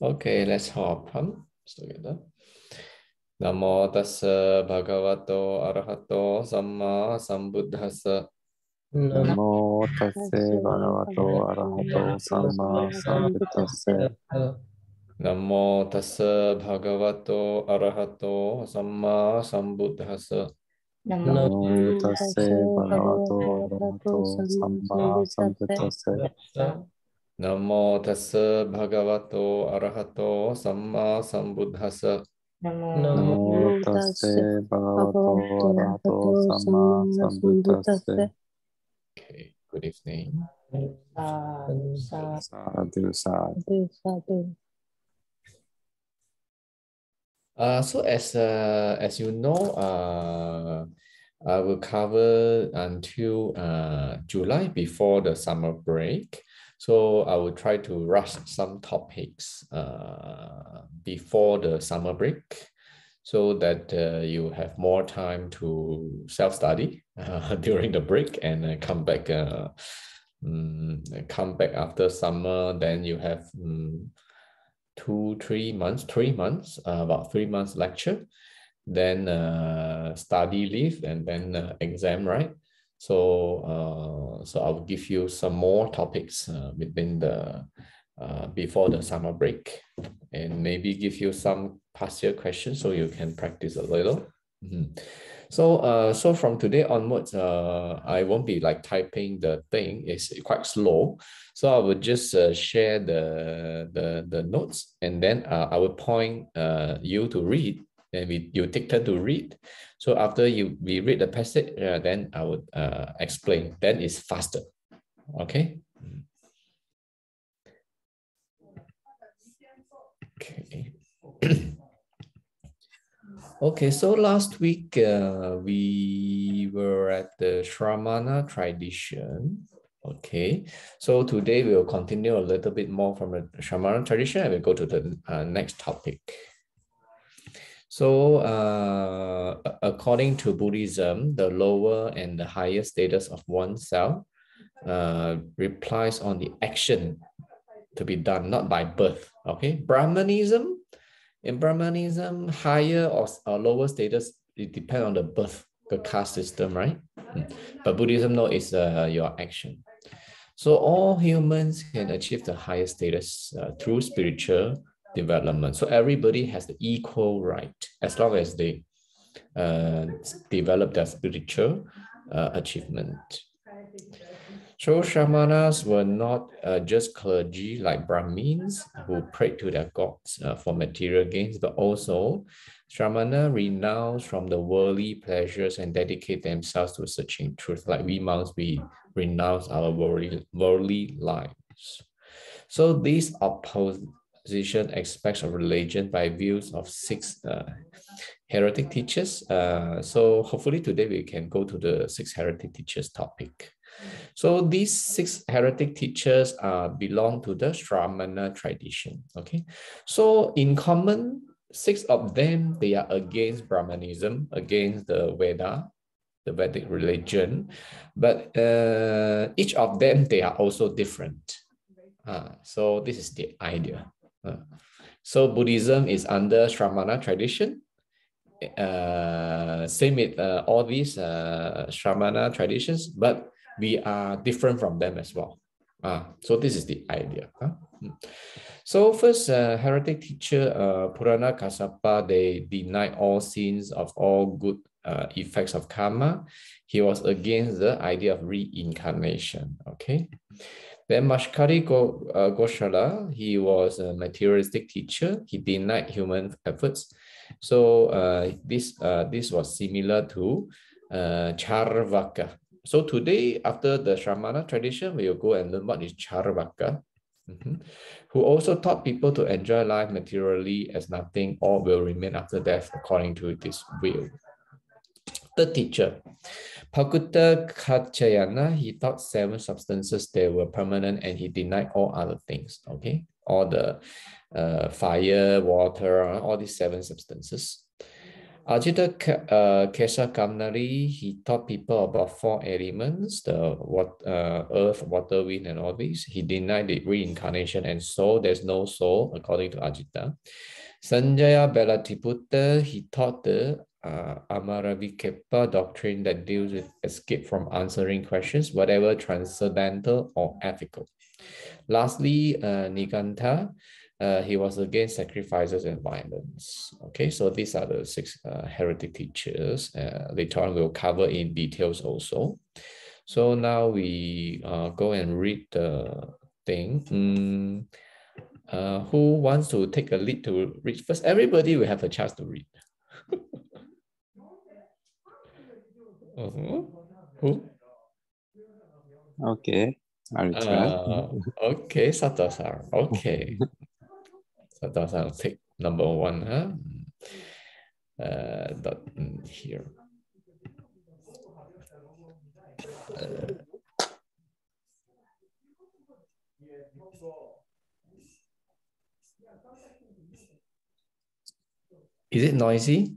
Okay, let's hop on together. Namo tassa bhagavato arahato samma sambuddhassa. Namo tassa bhagavato arahato samma sambuddhassa. Namo tassa bhagavato arahato samma sambuddhassa. Namo tassa bhagavato arahato samma sambuddhassa. Namo tassa bhagavato arahato samma sambuddhassa. Namo tassa bhagavato arahato samma sambuddhassa. Okay, good evening. Sadhu, sadhu. Sadhu. Uh, so as uh, as you know, uh, I will cover until uh, July before the summer break. So I will try to rush some topics uh, before the summer break so that uh, you have more time to self-study uh, during the break and uh, come back um, come back after summer. Then you have um, two, three months, three months, uh, about three months lecture, then study leave and then exam, right? So, uh, so I will give you some more topics uh, within the uh, before the summer break, and maybe give you some past year questions so you can practice a little. Mhm. So, uh, so from today onwards, uh, I won't be like typing the thing. It's quite slow. So I will just uh, share the, the the notes, and then uh, I will point uh, you to read, and we you take turn to read. So after you we read the passage, uh, then I would uh, explain. Then it's faster. Okay. Okay. okay, so last week uh, we were at the Shramana tradition. Okay, so today we'll continue a little bit more from the Shramana tradition and we'll go to the uh, next topic. So, uh, according to Buddhism, the lower and the higher status of oneself uh, replies on the action to be done, not by birth. Okay, Brahmanism, in Brahmanism, higher or, or lower status, it depends on the birth, the caste system, right? Mm. But Buddhism, no, it's uh, your action. So all humans can achieve the highest status uh, through spiritual development. So everybody has the equal right as long as they uh, develop their spiritual uh, achievement. So shamanas were not uh, just clergy like Brahmins who prayed to their gods uh, for material gains, but also shamana renounce from the worldly pleasures and dedicate themselves to searching truth. Like we monks, we renounce our worldly, worldly lives. So these opposition aspects of religion by views of six uh, heretic teachers. Uh, so hopefully today we can go to the six heretic teachers topic. So these six heretic teachers uh, belong to the Shramana tradition. Okay, so in common, six of them they are against Brahmanism, against the Veda, the Vedic religion, but uh, each of them they are also different. Uh, so this is the idea. Uh, so Buddhism is under Shramana tradition. Uh, same with uh, all these uh, Shramana traditions, but we are different from them as well. Uh, so this is the idea. huh? Mm. So first, uh, heretic teacher uh, Purana Kassapa, they denied all sins of all good uh, effects of karma. He was against the idea of reincarnation. Okay. Then Mashkari uh, Goshala, he was a materialistic teacher. He denied human efforts. So uh, this uh, this was similar to uh, Charvaka. So today, after the Shramana tradition, we will go and learn what is Charvaka, Mhm. who also taught people to enjoy life materially as nothing, all will remain after death according to this will. Third teacher, Pakutta Kachayana, he taught seven substances that were permanent and he denied all other things, okay? All the uh, fire, water, all these seven substances. Ajita uh, Kesakambali, he taught people about four elements, the what, uh, earth, water, wind, and all these. He denied the reincarnation and soul. There's no soul, according to Ajita. Sanjaya Belatthiputta, he taught the uh, Amaravikkhepa doctrine that deals with escape from answering questions, whatever transcendental or ethical. Lastly, uh, Nigantha, uh, he was against sacrifices and violence. Okay, so these are the six uh, heretic teachers. Uh, later on, we'll cover in details also. So now we uh, go and read the thing. Mm, uh, who wants to take a lead to read first? Everybody will have a chance to read. uh-huh. Who? Okay. Uh, okay, Sato-san. Okay. Sato-san take number one, huh? Uh, dot here. Uh, is it noisy?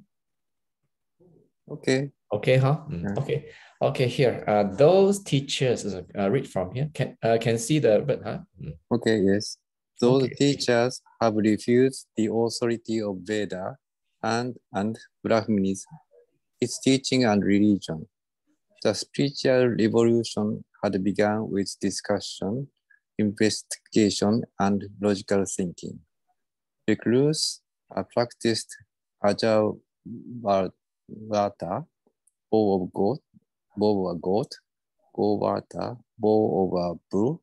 Okay. Okay, huh? Mm, Okay, okay. Here, uh, those teachers uh, read from here. Can uh, can see the but huh? Mm. Okay, yes. Those Okay. teachers have refused the authority of Veda and, and Brahmanism, its teaching and religion. The spiritual revolution had begun with discussion, investigation, and logical thinking. Recluse uh, practiced Ajavata, bow of goat, bow of a goat, Govata, bow of a bull,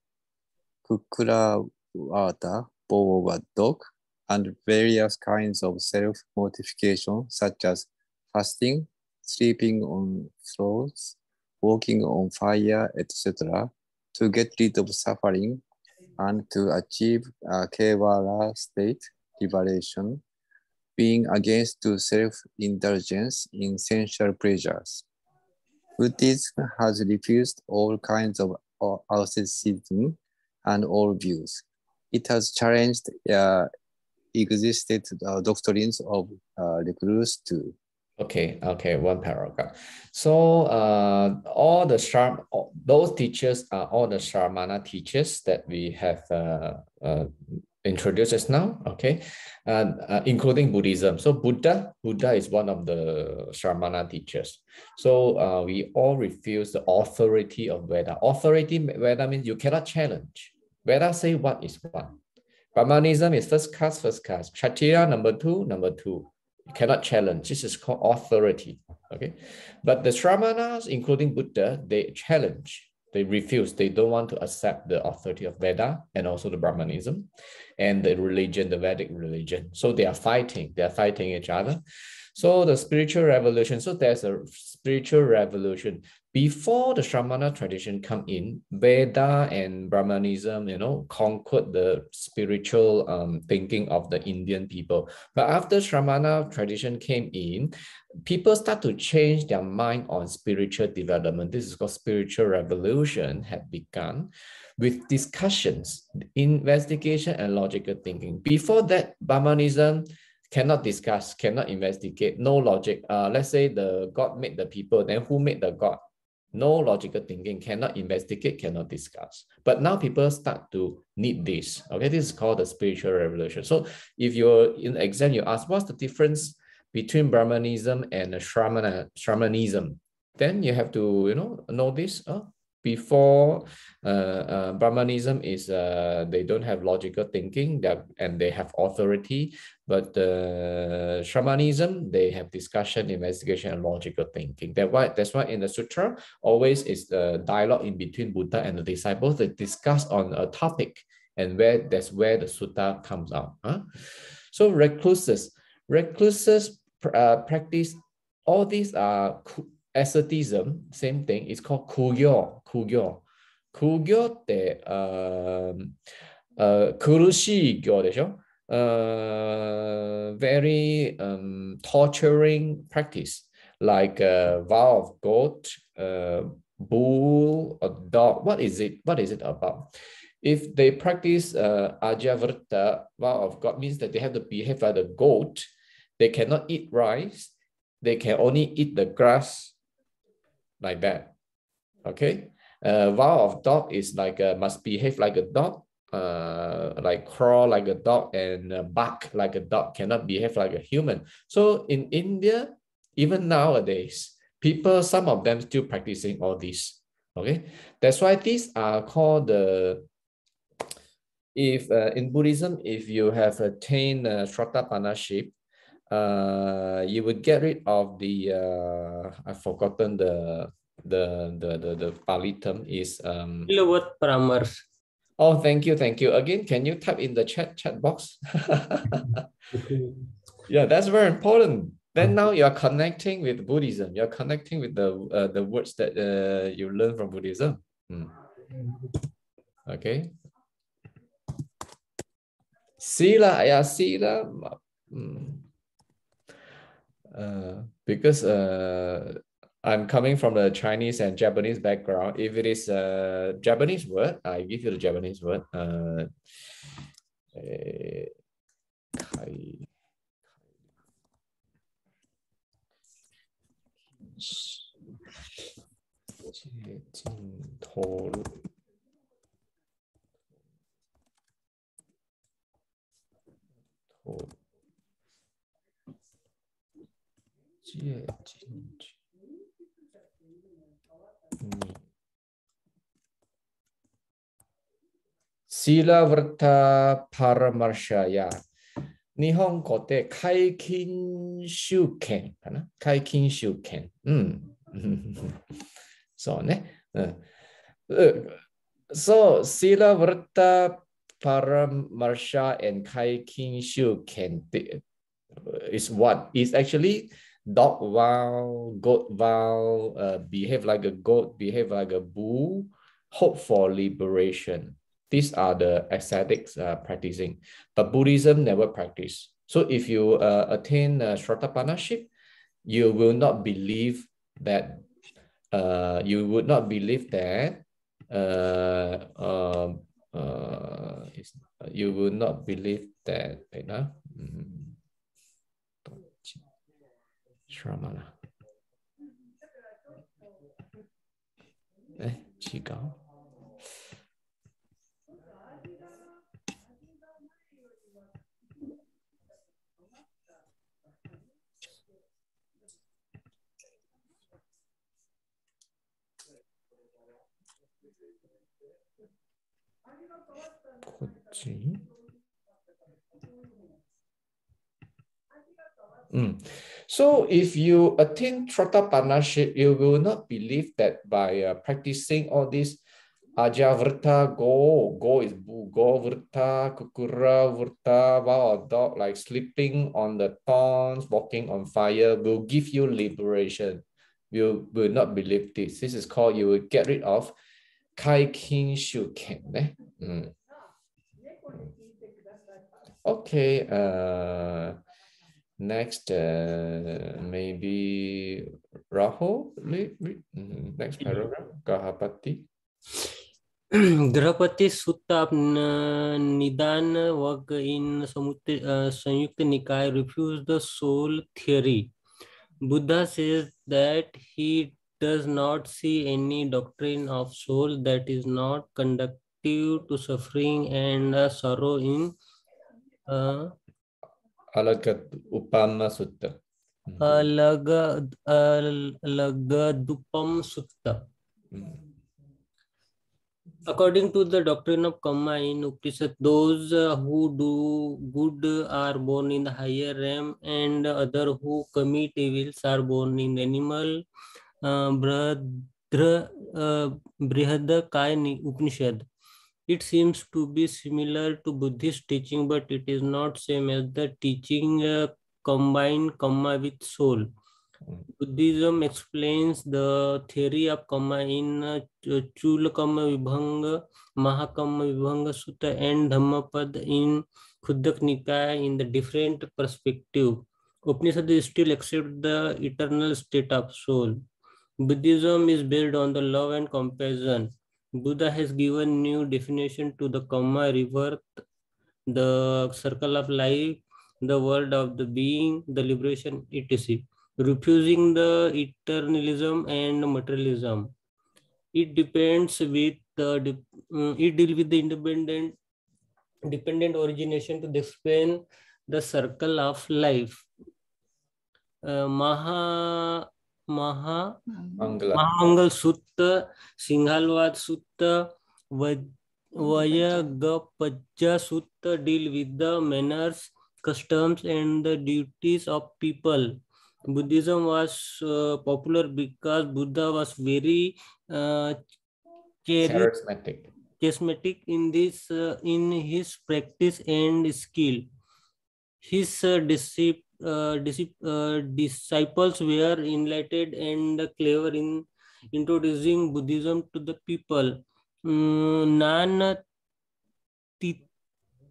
water bow of a dog, and various kinds of self-mortification such as fasting, sleeping on floors, walking on fire, etc., to get rid of suffering and to achieve a Kevara state, liberation, being against to self-indulgence in sensual pleasures. Buddhism has refused all kinds of uh, asceticism and all views. It has challenged uh, existed uh, doctrines of uh, recluse too. Okay, okay, one paragraph. So uh, all the Shram, those teachers are all the Shramana teachers that we have uh, uh, introduced just now. Okay, and uh, including Buddhism. So Buddha, Buddha is one of the Shramana teachers. So uh, we all refuse the authority of Veda. Authority Veda means you cannot challenge. Veda say what is what. Brahmanism is first class, first class. Kshatriya number two, number two. You cannot challenge. This is called authority. Okay. But the Shramanas, including Buddha, they challenge, they refuse, they don't want to accept the authority of Veda and also the Brahmanism and the religion, the Vedic religion. So they are fighting, they are fighting each other. So the spiritual revolution, so there's a spiritual revolution. Before the Shramana tradition come in, Veda and Brahmanism, you know, conquered the spiritual um, thinking of the Indian people. But after Shramana tradition came in, people start to change their mind on spiritual development. This is called spiritual revolution had begun with discussions, investigation, and logical thinking. Before that, Brahmanism cannot discuss, cannot investigate, no logic. Uh, let's say the God made the people, then who made the God? No logical thinking, cannot investigate, cannot discuss. But now people start to need this. Okay, this is called the spiritual revolution. So if you're in exam, you ask what's the difference between Brahmanism and Shramana, Shamanism? Then you have to, you know, know this. Uh, before uh, uh, Brahmanism is uh, they don't have logical thinking that and they have authority, but uh, Shamanism they have discussion, investigation, and logical thinking. That why that's why in the sutra always is the dialogue in between Buddha and the disciples. They discuss on a topic, and where that's where the sutta comes out. Huh? So recluses, recluses uh, practice all these are asceticism, same thing. It's called kugyo, kugyo. kugyo って、um, uh, 苦しい行でしょ uh, very um, torturing practice, like a vow of goat, uh, bull, or dog. What is it? What is it about? If they practice uh, ajavrta, vow of God, means that they have to behave like a goat. They cannot eat rice they can only eat the grass like that. Okay. Uh, vow of dog is like a, must behave like a dog, uh, like crawl like a dog and uh, bark like a dog, cannot behave like a human. So in India, even nowadays, people, some of them still practicing all this. Okay. That's why these are called the if uh, in Buddhism, if you have attained uh, Shrattapanaship, uh, you would get rid of the uh, I've forgotten the the the the, the Pali term is um Kilowat paramars. Oh, thank you, thank you. Again, can you type in the chat chat box? yeah, that's very important. Then now you are connecting with Buddhism. You're connecting with the uh, the words that uh, you learn from Buddhism. Hmm. Okay. Sila, yeah, sila. Hmm. Uh, because uh, I'm coming from the Chinese and Japanese background. If it is a Japanese word, I give you the Japanese word. Uh, Sila Silavrata Paramarshaya. Nihongo de Kaikin Shuken. Kaikin Shuken. Hmm. So, ne? Uh. Uh, so, Silavrata Paramarsha and Kaikin Shuken uh, is what? Is actually dog vow, goat vow, uh, behave like a goat, behave like a bull, hope for liberation. These are the ascetics uh, practicing, but Buddhism never practice. So if you uh, attain uh, Shrattapanaship, you will not believe that, uh, you would not believe that, uh, uh, uh, you will not believe that, you know, Shramana. Eh, 違 see. Mm. So if you attain Trotapanaship, you will not believe that by uh, practicing all this Ajavrta go, go is go vrta, kukura vrta, while a dog like sleeping on the thorns, walking on fire will give you liberation. You will not believe this. This is called you will get rid of kai kin shu ken. Mm. Okay, uh, next, uh, maybe Rahul, next paragraph, Gahapati. Grahapati Sutta Nidan work in Samyukta Nikaya refused the soul theory. Buddha says that he does not see any doctrine of soul that is not conductive to suffering and sorrow in uh, Alagat Upama Sutta. Alaga, Alagadupam Sutta. According to the doctrine of karma in Upanishad, those uh, who do good are born in the higher realm, and other who commit evils are born in the animal. Uh, uh, Brihadakaya Upanishad. It seems to be similar to Buddhist teaching, but it is not same as the teaching uh, combine karma with soul. Buddhism explains the theory of karma in uh, Chulakarma Vibhanga, Mahakarma Vibhanga Sutta, and Dhammapad in Khudak Nikaya in the different perspective. Upanishad still accept the eternal state of soul. Buddhism is built on the love and compassion. Buddha has given new definition to the karma, rebirth, the circle of life, the world of the being, the liberation, etc. refusing the eternalism and materialism. It depends with the uh, it deal with the independent dependent origination to explain the circle of life. Uh, Maha Maha Mangala. Mahamangal Sutta, Sutta, Vyagghapajja Sutta deal with the manners, customs, and the duties of people. Buddhism was uh, popular because Buddha was very uh, Charismatic. charismatic in this uh, in his practice and skill. His uh, disciples were enlightened and clever in introducing Buddhism to the people. Mm, Nan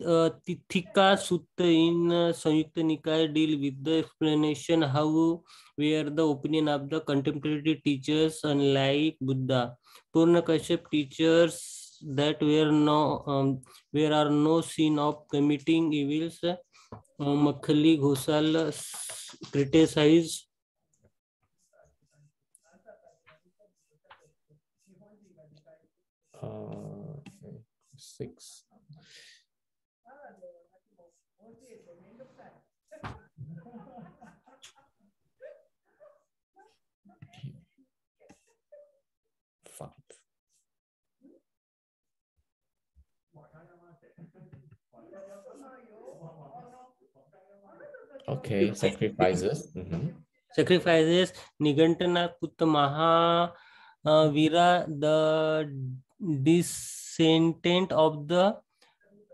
uh, Tithika Sutta in uh, Nikaya deal with the explanation how where the opinion of the contemporary teachers unlike Buddha. Purna Kashyap teachers that were no um, where are no sin of committing evils. हाँ, Makkhali Ghoshal criticise. Six uh, Okay, sacrifices. Mhm. sacrifices Nigantana Maha uh, Vira, the descendant of the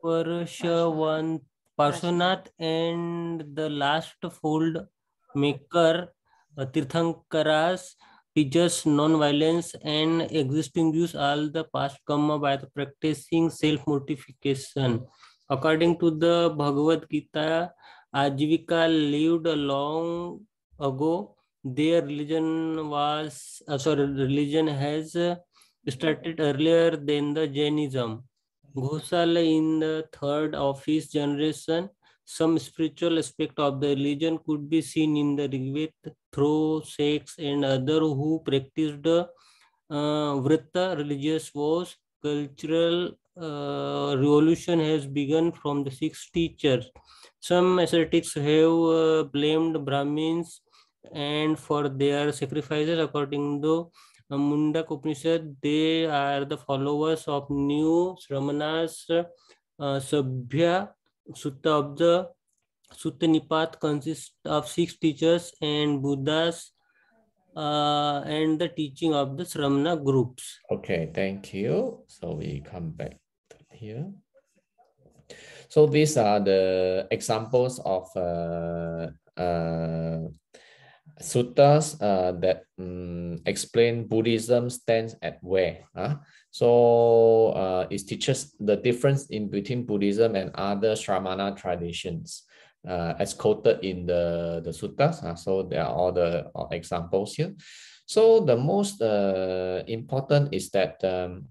Parshavan Parshvanath and the last fold maker uh, Tirthankaras teaches non-violence and extinguish all the past karma by the practicing self-mortification. According to the Bhagavad Gita, Ajivika lived long ago. Their religion was, uh, sorry, religion has started earlier than the Jainism. Ghosal in the third of his generation, some spiritual aspect of the religion could be seen in the Rigved through sects and other who practiced uh, vrita religious was Cultural uh, revolution has begun from the six teachers. Some ascetics have uh, blamed Brahmins and for their sacrifices according to uh, Upanishad, they are the followers of new Sramanas uh, Sabhya Sutta of the Sutta Nipat consists of six teachers and Buddhas uh, and the teaching of the Sramana groups. Okay, thank you. So we come back here. So these are the examples of uh, uh, suttas uh, that um, explain Buddhism stands at where. Uh? So uh, it teaches the difference in between Buddhism and other Shramana traditions uh, as quoted in the, the suttas. Uh, so there are all the uh, examples here. So the most uh, important is that um,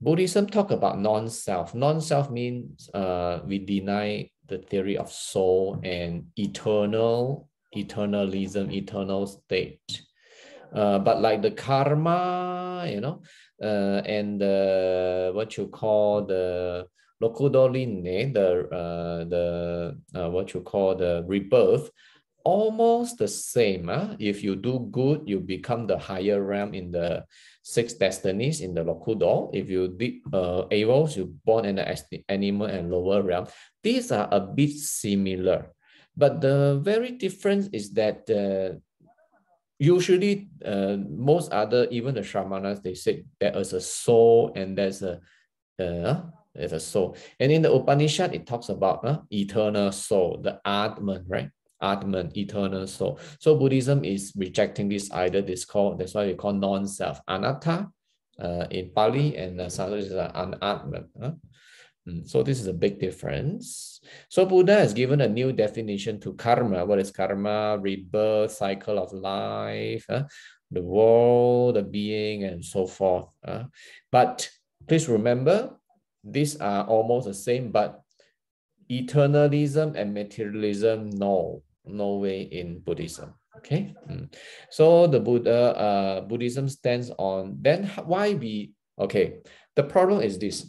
Buddhism talk about non-self. Non-self means uh, we deny the theory of soul and eternal, eternalism, eternal state. Uh, but like the karma, you know, uh, and the, what you call the lokudoline, the uh, the uh, what you call the rebirth, almost the same. Uh? If you do good, you become the higher realm in the six destinies in the Lokudo. If you did uh, evils, you born in the animal and lower realm. These are a bit similar, but the very difference is that uh, usually uh, most other, even the Shramanas, they say there is a soul and there's a uh, there's a soul. And in the Upanishad, it talks about uh, eternal soul, the Atman, right? Atman, eternal soul. So Buddhism is rejecting this idea. This called that's why we call non-self anatta uh, in Pali and uh, Sanskrit is uh, an Atman. Huh? Mm, So this is a big difference. So Buddha has given a new definition to karma. What is karma? Rebirth, cycle of life, the world, the being, and so forth. But please remember, these are almost the same, but eternalism and materialism, no, no way in Buddhism. Okay, mm. so the Buddha, uh, Buddhism stands on, then why we, okay, the problem is this.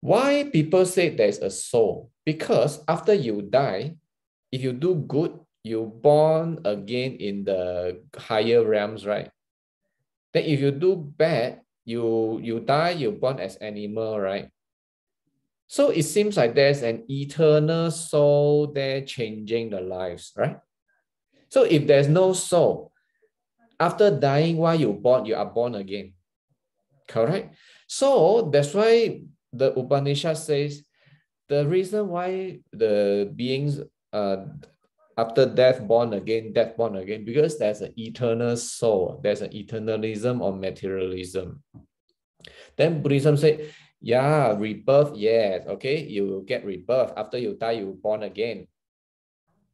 Why people say there's a soul? Because after you die, if you do good, you born again in the higher realms, right? Then if you do bad, you you die, you born as animal, right? So it seems like there's an eternal soul there changing the lives, right? So if there's no soul, after dying, while you born, you are born again. Correct? So that's why the Upanishad says the reason why the beings uh, after death born again, death born again, because there's an eternal soul, there's an eternalism or materialism. Then Buddhism say, yeah, rebirth, yes, okay, you get rebirth. After you die, you born again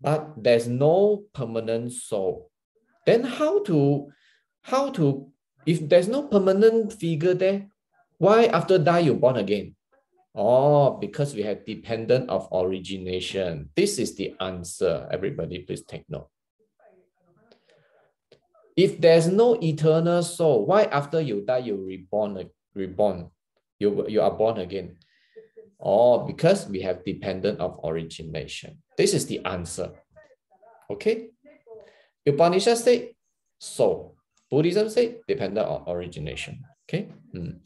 but there's no permanent soul. Then how to, how to, if there's no permanent figure there, why after die you born again? Oh, because we have dependent of origination. This is the answer. Everybody please take note. If there's no eternal soul, why after you die you reborn, reborn, you, you are born again? Oh, because we have dependent of origination. This is the answer. Okay? Upanishad say so. Buddhism say dependent on origination. Okay? Mm.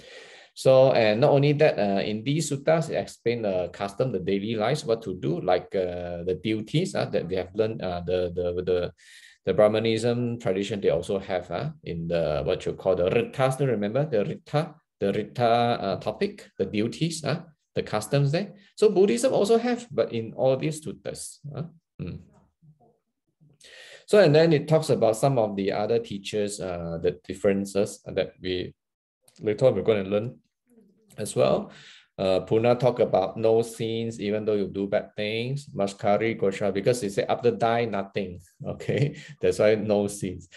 So, and not only that, uh, in these suttas, it explain the custom, the daily lives, what to do, like uh, the duties uh, that we have learned, uh, the, the, the, the Brahmanism tradition, they also have uh, in the, what you call the Ritas, remember the Rita, the Rita uh, topic, the duties, uh, the customs there. So Buddhism also have, but in all these suttas. Uh, mm. So, and then it talks about some of the other teachers, uh, the differences that we later we're going to learn as well. Uh, Puna talk about no sins, even though you do bad things. Maskari Gosha, because he said after die, nothing. Okay, that's why no sins.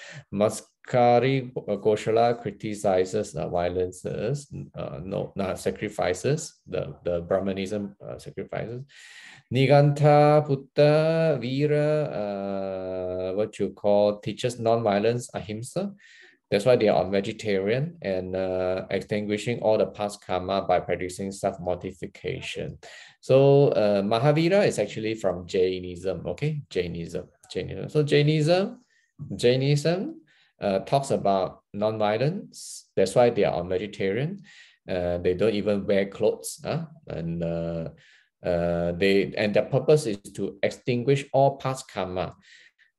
Maskari Goshala criticizes uh, violences, uh, no, not sacrifices, the, the Brahmanism uh, sacrifices. Niganta Buddha Vira, uh, what you call teaches non-violence, ahimsa. That's why they are vegetarian and uh, extinguishing all the past karma by practicing self-mortification. So uh, Mahavira is actually from Jainism, okay? Jainism, Jainism. So Jainism, Jainism uh, talks about non-violence. That's why they are vegetarian. Uh, they don't even wear clothes. Huh? And uh, uh, they and the purpose is to extinguish all past karma.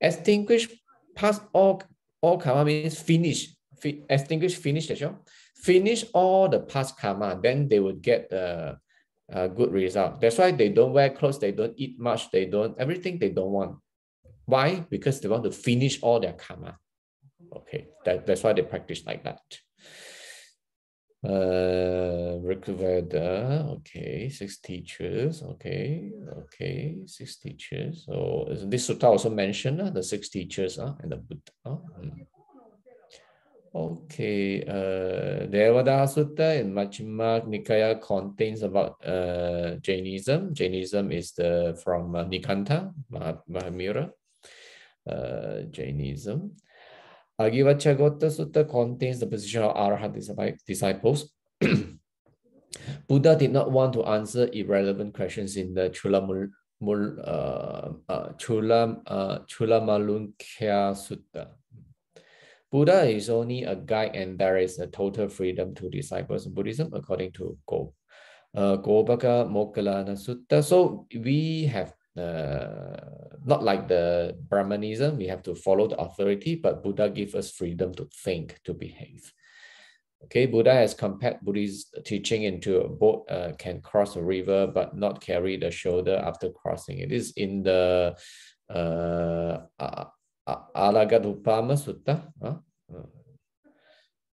Extinguish past all all karma means finish, fi extinguish, finish, finish all the past karma. Then they would get the uh, good result. That's why they don't wear clothes. They don't eat much. They don't everything they don't want. Why? Because they want to finish all their karma. Okay, that, that's why they practice like that. Uh, Rigveda, okay, six teachers, okay, okay, six teachers. So this sutta also mentioned uh, the six teachers uh, and the Buddha. Uh, Okay, uh, Devadaha Sutta in Majjhima Nikaya contains about uh, Jainism. Jainism is the from uh, Nikanta, Mahavira, uh, Jainism. Aggivacchagotta Sutta contains the position of Arhat disciples. Buddha did not want to answer irrelevant questions in the Chulamul, Mul, uh, uh, Chulam, uh, Chulamalunkhya Sutta. Buddha is only a guide and there is a total freedom to disciples in Buddhism according to Go. Uh, Gopaka Moggallana Sutta. So we have uh, not like the Brahmanism, we have to follow the authority, but Buddha gives us freedom to think, to behave. Okay, Buddha has compared Buddhist teaching into a boat uh, can cross a river but not carry the shoulder after crossing. It is in the uh, Alagadupama Sutta. Huh?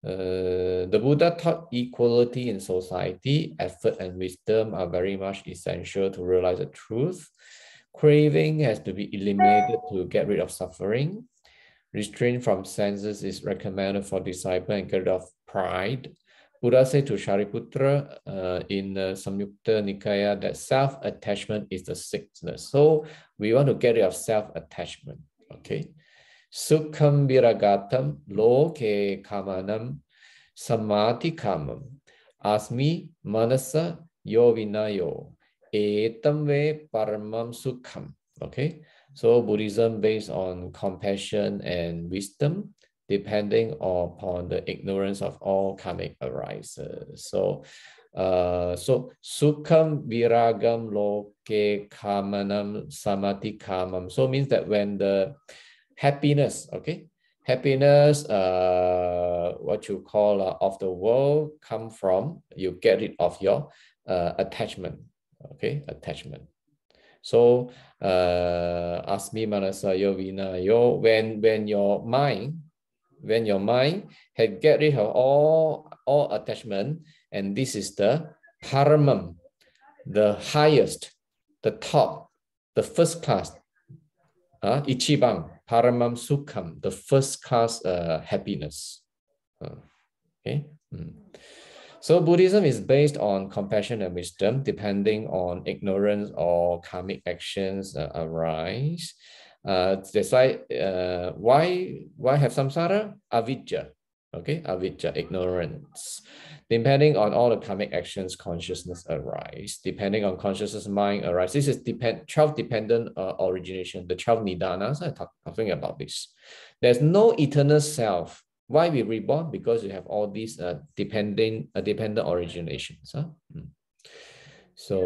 Uh, the Buddha taught equality in society. Effort and wisdom are very much essential to realize the truth. Craving has to be eliminated to get rid of suffering. Restraint from senses is recommended for disciple and get rid of pride. Buddha said to Shariputra uh, in the Samyutta Nikaya that self-attachment is the sickness. So we want to get rid of self-attachment, okay? Sukham viragatam loke kamanam samadhi kamam. Asmi manasa yovinayo etam paramam sukham. Okay, so Buddhism based on compassion and wisdom, depending upon the ignorance of all karmic arises. So uh, so sukham viragam loke kamanam samadhi kamam. So means that when the happiness, okay, happiness, uh, what you call uh, of the world come from, you get rid of your uh, attachment, okay, attachment. So uh, asmi manasa yovina yo when when your mind, when your mind had get rid of all all attachment, and this is the paramam, the highest, the top, the first class, uh, ichiban, paramam sukham, the first class uh, happiness. Uh, okay. Mm. So Buddhism is based on compassion and wisdom, depending on ignorance or karmic actions uh, arise. Uh, that's why uh, why why have samsara? Avijja, okay, avijja, ignorance. Depending on all the karmic actions, consciousness arise. Depending on consciousness, mind arise. This is depend 12 dependent uh, origination, the 12 nidanas. I talk, talking about this. There's no eternal self. Why we reborn? Because you have all these uh, dependent, uh, dependent originations. Huh? Mm. So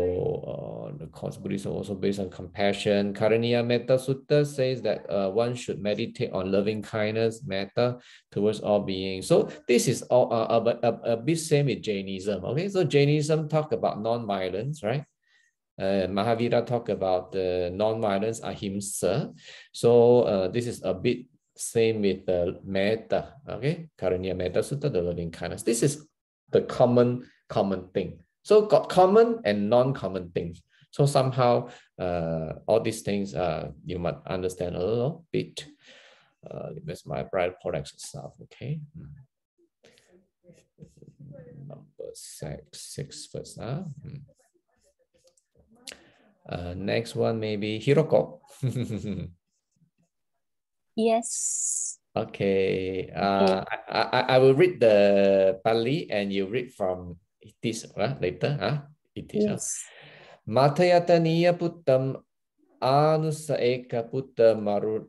uh, the course Buddhism also based on compassion. Karaniya Metta Sutta says that uh, one should meditate on loving kindness, metta towards all beings. So this is all uh, a, a, a bit same with Jainism. Okay, so Jainism talk about non-violence, right? Uh, Mahavira talk about the non-violence, ahimsa. So uh, this is a bit same with the metta. Okay, Karaniya Metta Sutta, the loving kindness. This is the common common thing. So got common and non-common things. So somehow uh, all these things uh, you might understand a little bit. Uh, that's my bright products itself. Okay. Hmm. Number six, six first. Huh? Hmm. Uh, next one maybe Hiroko. yes. Okay. Uh, okay. I, I, I will read the Pali and you read from this uh, later uh, it is yes. uh. Matayataniya puttam anusa eka putta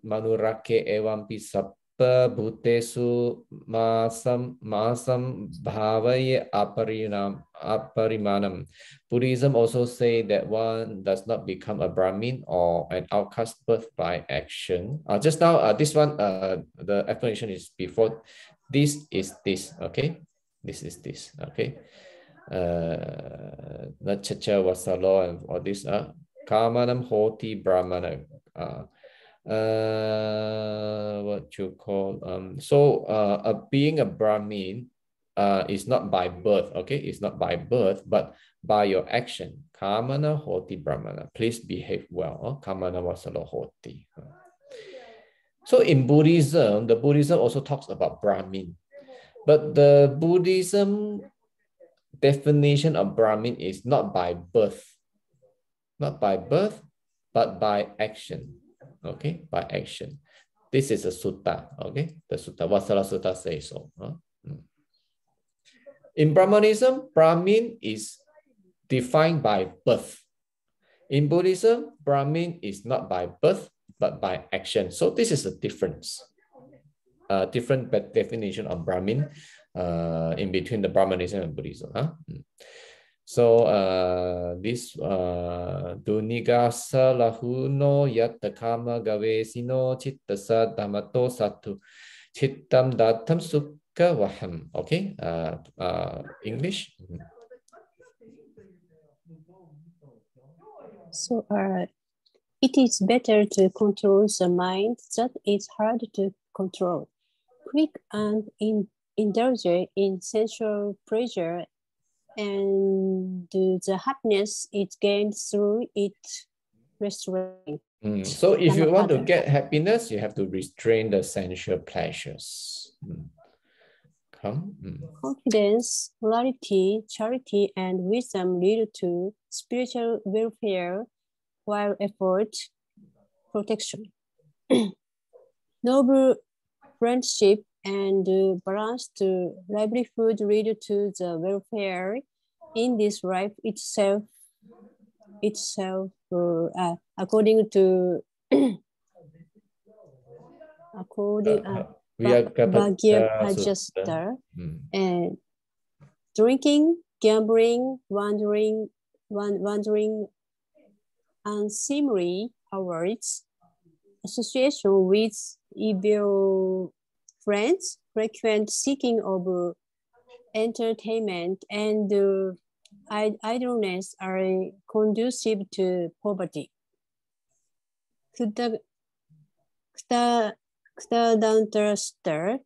manurake evampi sappa bhutesu masam masam bhavaye aparinam aparimanam. Buddhism also say that one does not become a Brahmin or an outcast birth by action. Uh, just now, uh, this one, uh, the explanation is before. This is this, okay? This is this, okay? uh, Nachacha Vasalo and all this, uh, Kamanam Hoti Brahmana. Uh, uh, what you call um so uh, uh being a brahmin uh is not by birth okay? It's not by birth but by your action. Kamana hoti brahmana. Please behave well. Uh, kamana vasala hoti. So in buddhism the buddhism also talks about brahmin. But the buddhism definition of Brahmin is not by birth, not by birth, but by action. Okay, by action. This is a sutta. Okay, the sutta Vassala Sutta says so. Huh? Hmm. In Brahmanism, Brahmin is defined by birth. In Buddhism, Brahmin is not by birth, but by action. So this is a difference. A different definition of Brahmin uh, in between the Brahmanism and Buddhism. Huh? So uh, this uh, dunigasa lahuno yatakama gavesino chittasa damato satu chittam datam sukha vaham. Okay, uh, uh, English. So uh, it is better to control the mind that is hard to control. Quick and in indulge in sensual pleasure and the happiness it gains through it restraint. Mm. So if you want to get happiness, you have to restrain the sensual pleasures. Mm. Come. Mm. Confidence, morality, charity, and wisdom lead to spiritual welfare while effort, protection. noble friendship and uh, balanced livelihood related to the welfare in this life itself itself uh, uh, according to according uh, we are uh, so- Pajastar Hmm. and drinking, gambling, wandering, wan- wandering unseemly hours, association with evil friends, frequent seeking of uh, entertainment, and uh, idleness are conducive to poverty. Kuta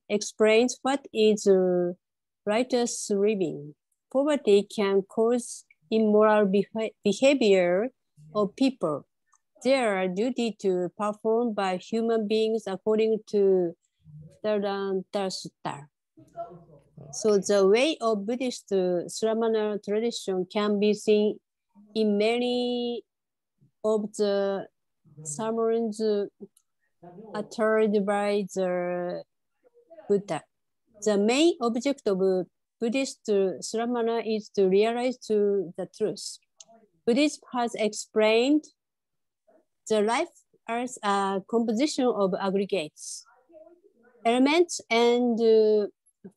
explains what is uh, righteous living. Poverty can cause immoral beha- behavior of people. There are duty to perform by human beings according to Siddhanta So the way of Buddhist Sramana tradition can be seen in many of the sermons uttered by the Buddha. The main object of Buddhist Sramana is to realize to the truth. Buddhism has explained the life as a composition of aggregates, elements, and uh,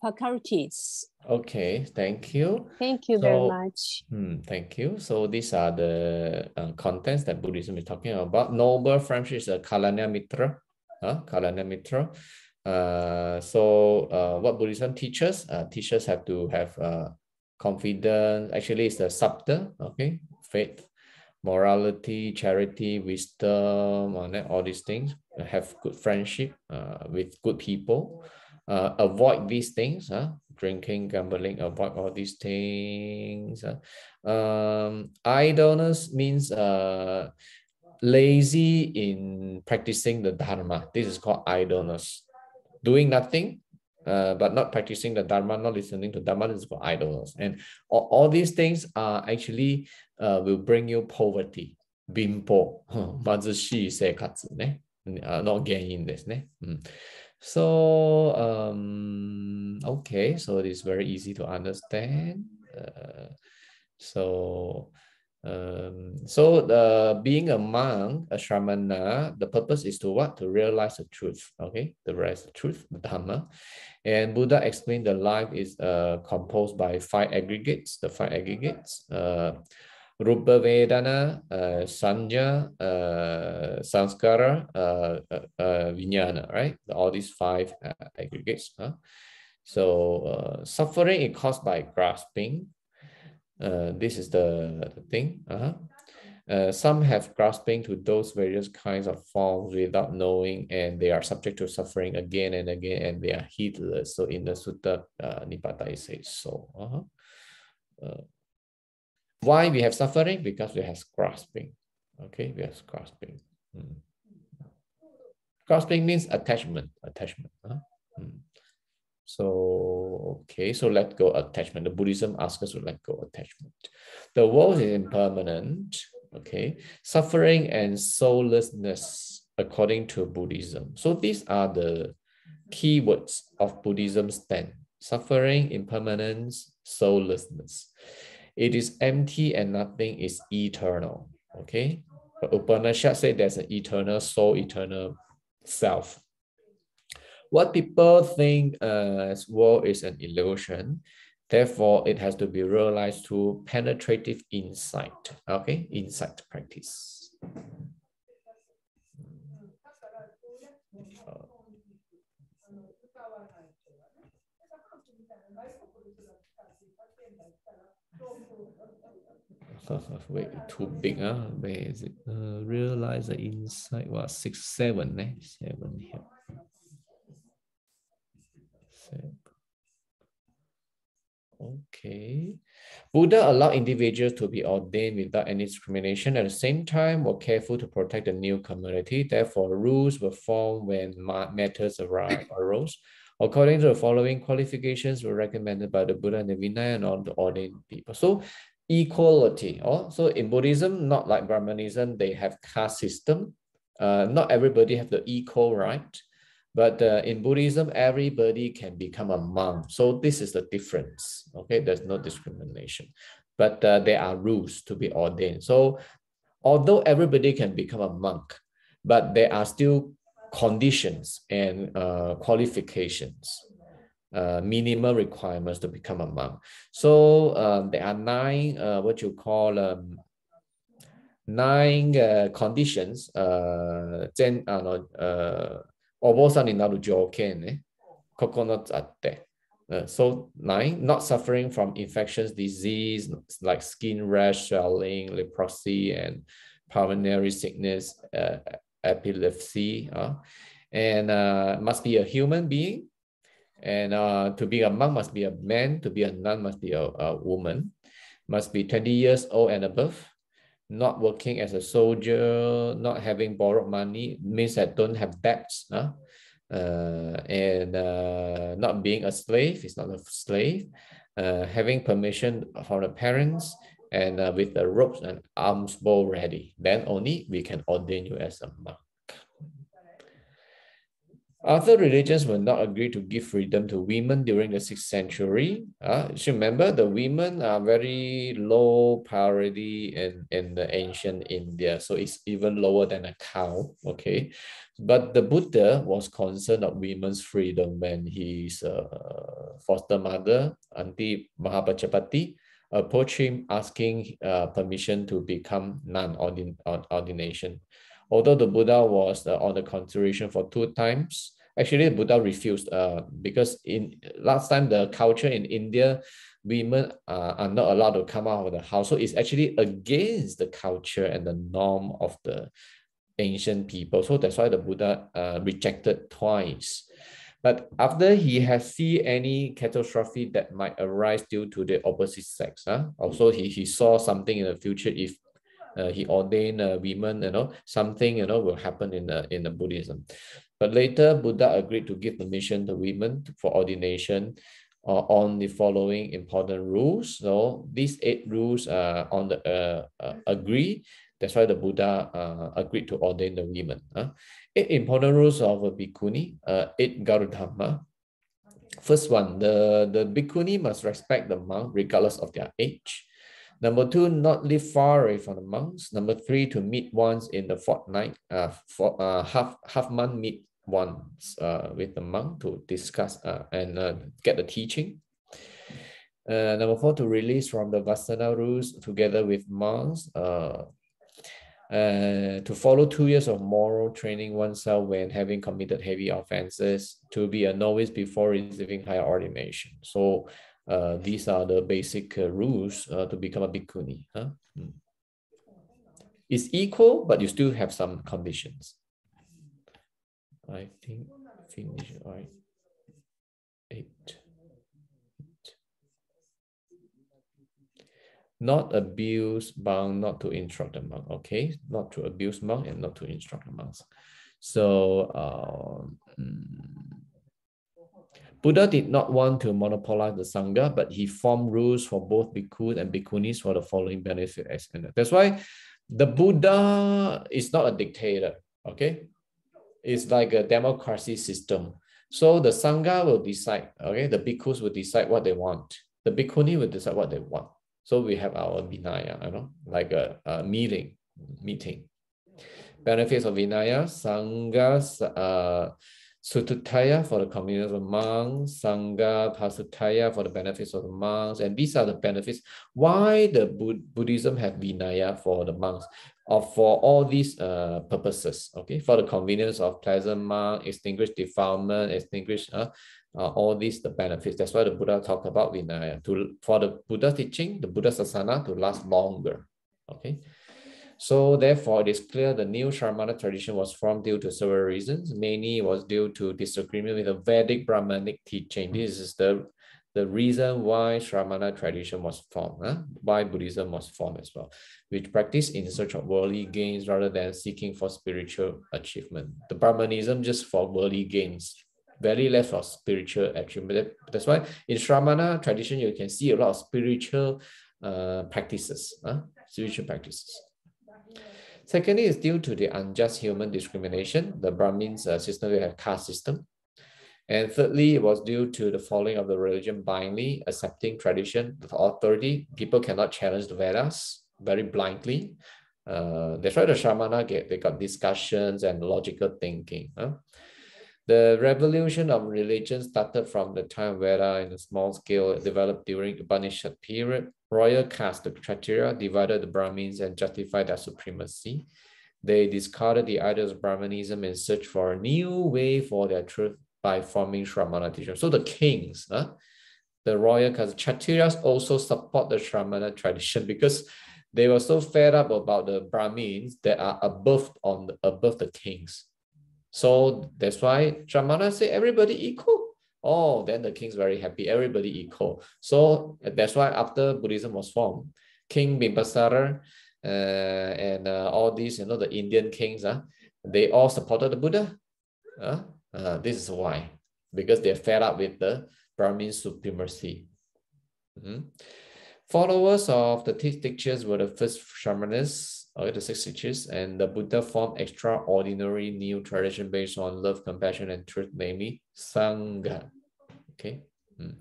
faculties. Okay, thank you. Thank you very much. Hmm, thank you. So these are the uh, contents that Buddhism is talking about. Noble friendship is a Kalyana Mitra. Huh? Kalyana Mitra. Uh, so uh, what Buddhism teaches, uh, teachers have to have uh, confidence. Actually, it's the subtle, okay? Faith, morality, charity, wisdom, and then all these things. Uh, Have good friendship uh, with good people. Uh, avoid these things, huh? drinking, gambling, avoid all these things. uh. Um, idleness means uh, lazy in practicing the dharma. This is called idleness. Doing nothing, uh, but not practicing the Dharma, not listening to Dharma is for idols. And all, all these things are actually uh, will bring you poverty. Bimpo, mazushi seikatsu, ne? Uh, not gain this, ne? Mm. So, um, okay, so it is very easy to understand. Uh, so, um, so the being a monk, a shramana, the purpose is to what? To realize the truth. Okay, to realize the truth, the dharma. And Buddha explained the life is uh, composed by five aggregates. The five aggregates. Uh, Rupa Vedana, uh, Sanya, uh, Sanskara, uh, uh, uh, Vijnana, right? All these five uh, aggregates. Huh? So uh, suffering is caused by grasping. Uh, this is the, the thing. Uh-huh. Uh, some have grasping to those various kinds of forms without knowing, and they are subject to suffering again and again, and they are heedless. So in the Sutta uh, Nipata, it says so. Uh-huh. Uh, why we have suffering? Because we have grasping. Okay, we have grasping. Mm. Grasping means attachment. Attachment. huh? Mm. So okay, so let go attachment. The Buddhism asks us to let go attachment. The world is impermanent. Okay, suffering and soullessness according to Buddhism. So these are the keywords of Buddhism stand: suffering, impermanence, soullessness. It is empty and nothing is eternal. Okay. But Upanishad say there's an eternal soul, eternal self. What people think uh, as world is an illusion, therefore it has to be realized through penetrative insight. Okay, insight practice. Wait, too big, huh? Where is it? Uh, realize the insight. What six, seven, eh? Seven here. Okay. Buddha allowed individuals to be ordained without any discrimination. At the same time, were careful to protect the new community. Therefore, rules were formed when matters arose. According to the following qualifications were recommended by the Buddha and the Vinaya and all the ordained people. So equality. Oh, so in Buddhism, not like Brahmanism, they have caste system. Uh, not everybody have the equal right. But uh, in Buddhism, everybody can become a monk. So this is the difference. Okay, there's no discrimination, but uh, there are rules to be ordained. So although everybody can become a monk, but there are still conditions and uh, qualifications, uh, minimal requirements to become a monk. So um, there are nine, uh, what you call um, nine uh, conditions, uh, ten, uh, お坊さんになる条件ね、9つあって。Uh, so nine, not suffering from infectious disease like skin rash, swelling, leprosy, and pulmonary sickness, uh, epilepsy. Uh, and uh, must be a human being. And uh, to be a monk must be a man, to be a nun must be a, a woman, must be 20 years old and above, not working as a soldier, not having borrowed money, means that don't have debts. Uh, uh, and uh, not being a slave is not a slave, uh, having permission from the parents, and uh, with the ropes and arms bow ready, then only we can ordain you as a monk. Other religions will not agree to give freedom to women during the 6th century. Uh, remember the women are very low priority in, in the ancient India. So it's even lower than a cow, okay? But the Buddha was concerned of women's freedom when his uh, foster mother, Auntie Mahapajapati, approached him asking uh, permission to become non-ordination. Although the Buddha was uh, on the consideration for two times, actually Buddha refused uh, because in last time the culture in India, women uh, are not allowed to come out of the house. So it's actually against the culture and the norm of the ancient people. So that's why the Buddha uh, rejected twice. But after he has seen any catastrophe that might arise due to the opposite sex, huh? also he, he saw something in the future if uh, he ordained uh, women, you know, something, you know, will happen in the, in the Buddhism. But later, Buddha agreed to give permission to women for ordination uh, on the following important rules. So these eight rules uh, on the uh, uh, agree. That's why the Buddha uh, agreed to ordain the women. Uh. Eight important rules of a bhikkhuni, uh, eight Garudhamma. First one, the, the bhikkhuni must respect the monk regardless of their age. Number two, not live far away from the monks. Number three, to meet once in the fortnight, uh, for, uh, half, half month meet once uh, with the monk to discuss uh, and uh, get the teaching. Uh, number four, to release from the Vasana rules together with monks. Uh, uh, to follow two years of moral training oneself when having committed heavy offenses, to be a novice before receiving higher ordination. So uh, these are the basic uh, rules uh, to become a bhikkhuni. Huh? Mm. It's equal, but you still have some conditions. I think finish right. Eight. Eight. Not abuse monk, not to instruct the monk. Okay, not to abuse monk and not to instruct the monks. So um, Buddha did not want to monopolize the Sangha, but he formed rules for both bhikkhus and bhikkhunis for the following benefit. That's why the Buddha is not a dictator, okay? It's like a democracy system. So the Sangha will decide, okay? The bhikkhus will decide what they want. The bhikkhuni will decide what they want. So we have our Vinaya, you know, like a, a meeting, meeting. Benefits of Vinaya, Sangha, uh, Suttataya for the convenience of monks, Sangha, Pasutaya for the benefits of the monks. And these are the benefits. Why the Buddhism have Vinaya for the monks? Or for all these uh, purposes, okay? For the convenience of pleasant monk, extinguish defilement, extinguish uh, uh, all these the benefits. That's why the Buddha talk about Vinaya. To, for the Buddha teaching, the Buddha Sasana to last longer, okay? So therefore, it is clear the new Shramana tradition was formed due to several reasons. Mainly was due to disagreement with the Vedic Brahmanic teaching. This is the, the reason why Shramana tradition was formed, huh? why Buddhism was formed as well, which practiced in search of worldly gains rather than seeking for spiritual achievement. The Brahmanism just for worldly gains, very less for spiritual achievement. That's why in Shramana tradition, you can see a lot of spiritual uh, practices, huh? spiritual practices. Secondly, is due to the unjust human discrimination. The Brahmins uh, system have caste system. And thirdly, it was due to the following of the religion blindly, accepting tradition of authority. People cannot challenge the Vedas very blindly. Uh, that's why the Shramana get they got discussions and logical thinking. Huh? The revolution of religion started from the time Veda in a small scale developed during the Upanishad period. Royal caste, Kshatriya, divided the Brahmins and justified their supremacy. They discarded the ideas of Brahmanism in search for a new way for their truth by forming Shramana tradition. So the kings, huh? the royal caste, Kshatriyas also support the Shramana tradition because they were so fed up about the Brahmins that are above on above the kings. So that's why Shramana say everybody equal. Oh, then the king's very happy, everybody equal. So that's why after Buddhism was formed, King Bimbisara uh, and uh, all these, you know, the Indian kings, uh, they all supported the Buddha. Uh, uh, this is why, because they're fed up with the Brahmin supremacy. Mm -hmm. Followers of the teachers were the first shamanists, okay, the six teachers, and the Buddha formed extraordinary new tradition based on love, compassion, and truth, namely Sangha. Okay. Mm.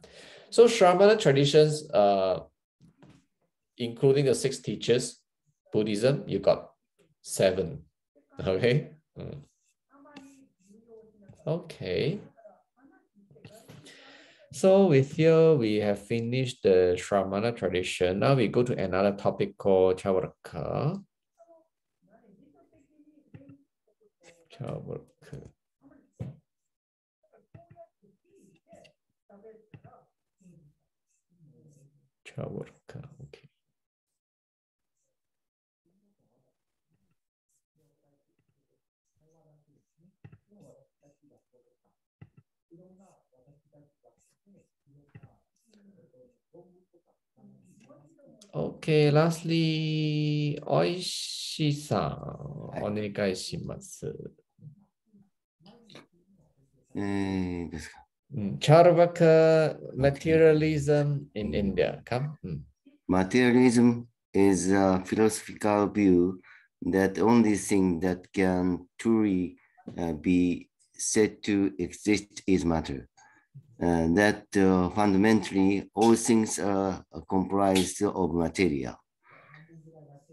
So Shramana traditions, uh, including the six teachers, Buddhism, you got seven. Okay. Mm. Okay. So with here, we have finished the Shramana tradition. Now we go to another topic called Chavarka. Chavarka. Chavorka, ok. OK, lastly, おいしさ、お願いします。えー、ですか。Mm, Charvaka materialism in India. Come. Mm. Materialism is a philosophical view that only thing that can truly uh, be said to exist is matter. Uh, that uh, fundamentally all things are comprised of material.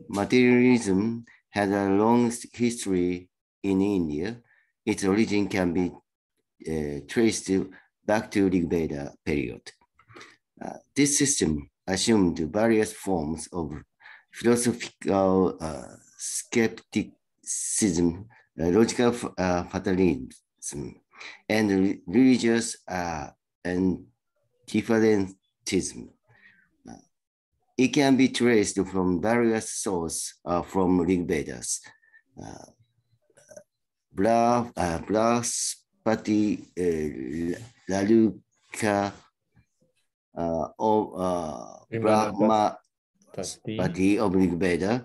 Materialism has a long history in India. Its origin can be uh, traced back to Rig Veda period. Uh, this system assumed various forms of philosophical uh, skepticism, logical fatalism, and religious and differentism. It can be traced from various sources uh, from Rig Vedas. Uh, Bra, uh, Brihaspati uh, Laluka uh, of uh, Brahma Pati of Rig Veda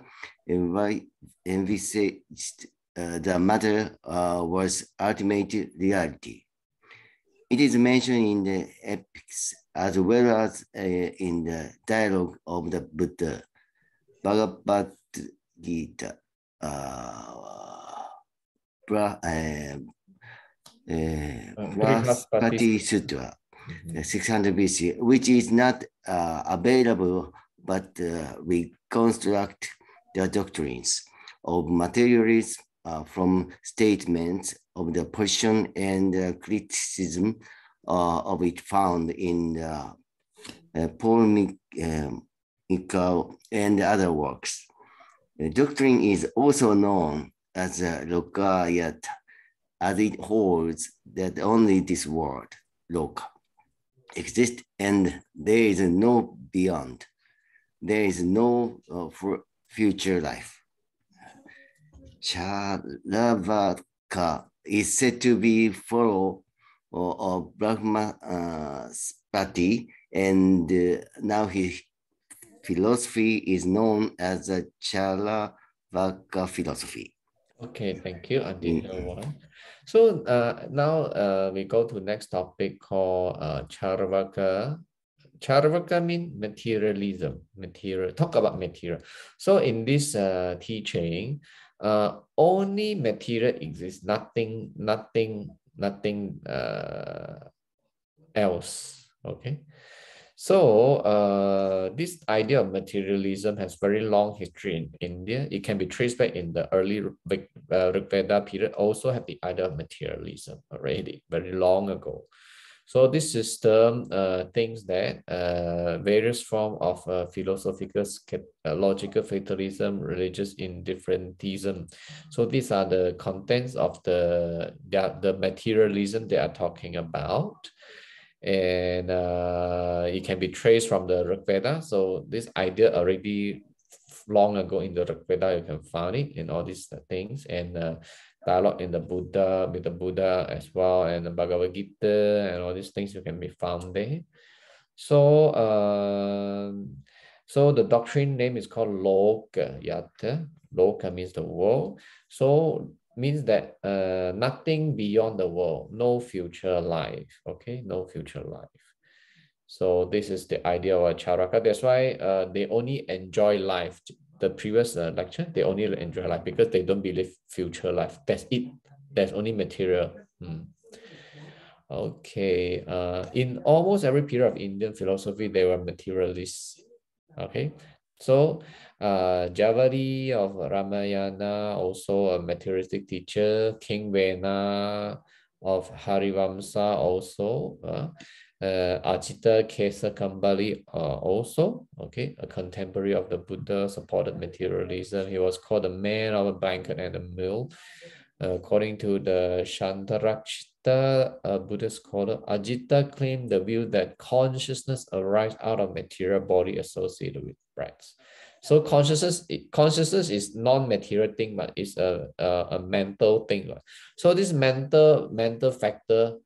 envisaged uh, the matter uh, was ultimate reality. It is mentioned in the epics as well as uh, in the dialogue of the Buddha, Bhagavad Gita, uh, Bra, uh, uh, Sutra, mm -hmm. 600 BC, which is not uh, available, but uh, we construct the doctrines of materialism uh, from statements of the position and uh, criticism uh, of it found in the uh, polemic um, and other works. The doctrine is also known as a Lokayat, as it holds that only this world, Loka, exists and there is no beyond. There is no uh, future life. Charavaka is said to be follow of Brahma uh, Spati, and uh, now his philosophy is known as the Charavaka philosophy. Okay, thank you, Adi. Mm. So uh, now uh, we go to next topic called uh, Charavaka. Charavaka means materialism, material, talk about material. So in this uh, teaching, uh, only material exists, nothing, nothing, nothing uh, else. Okay. So uh, this idea of materialism has very long history in India. It can be traced back in the early uh, Veda period. Also have the idea of materialism already very long ago. So this system uh, thinks that uh, various form of uh, philosophical, uh, logical fatalism, religious indifferentism. So these are the contents of the, the, the materialism they are talking about and uh, it can be traced from the Rig Veda. So this idea already long ago in the Rig Veda, you can find it in all these things and uh, dialogue in the Buddha, with the Buddha as well, and the Bhagavad Gita and all these things you can be found there. So, uh, so the doctrine name is called Loka Yata. Loka means the world. So means that uh, nothing beyond the world, no future life, okay? No future life. So this is the idea of a charaka. That's why uh, they only enjoy life. The previous uh, lecture, they only enjoy life because they don't believe future life. That's it. That's only material. Hmm. Okay. Uh, in almost every period of Indian philosophy, they were materialists. Okay. So uh, Jabali of Ramayana, also a materialistic teacher, King Vena of Harivamsa also, uh, uh, Ajita Kesakambali uh, also, okay, a contemporary of the Buddha, supported materialism. He was called the man of a blanket and a mill. according to the Shantarakshita uh, Buddhist scholar, Ajita claimed the view that consciousness arises out of material body associated with breaths. So consciousness, consciousness is non-material thing, but it's a, a, a mental thing. So this mental, mental factor,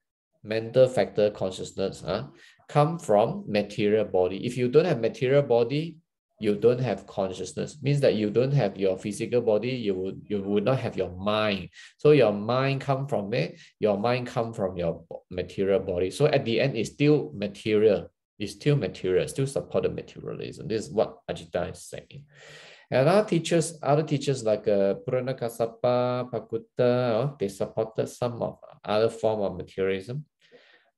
mental factor consciousness uh, come from material body. If you don't have material body, you don't have consciousness. Means that you don't have your physical body, you would you would not have your mind. So your mind come from where? Your mind come from your material body. So at the end, it's still material is still material, still supported materialism. This is what Ajita is saying. And other teachers, other teachers like uh, Purana Kassapa, Pakutta, they supported some of other form of materialism,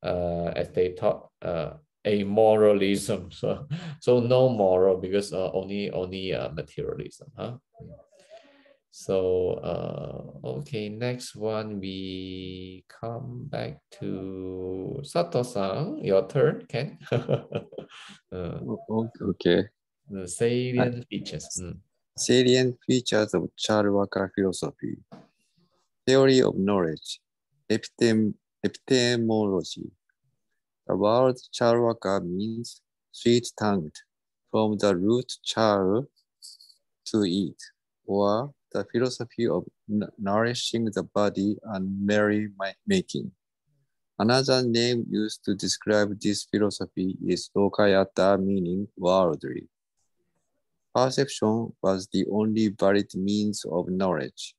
uh, as they taught uh, amoralism. So, so no moral because uh, only only uh, materialism. Huh? So, uh, okay, next one, we come back to Sato-san, your turn, Ken. uh, okay. The salient features. Mm. Salient features of Charvaka philosophy. Theory of knowledge, epistem epistemology. The word Charvaka means sweet-tongued, from the root char, to eat, or the philosophy of nourishing the body and merry making. Another name used to describe this philosophy is Lokayata, meaning worldly. Perception was the only valid means of knowledge.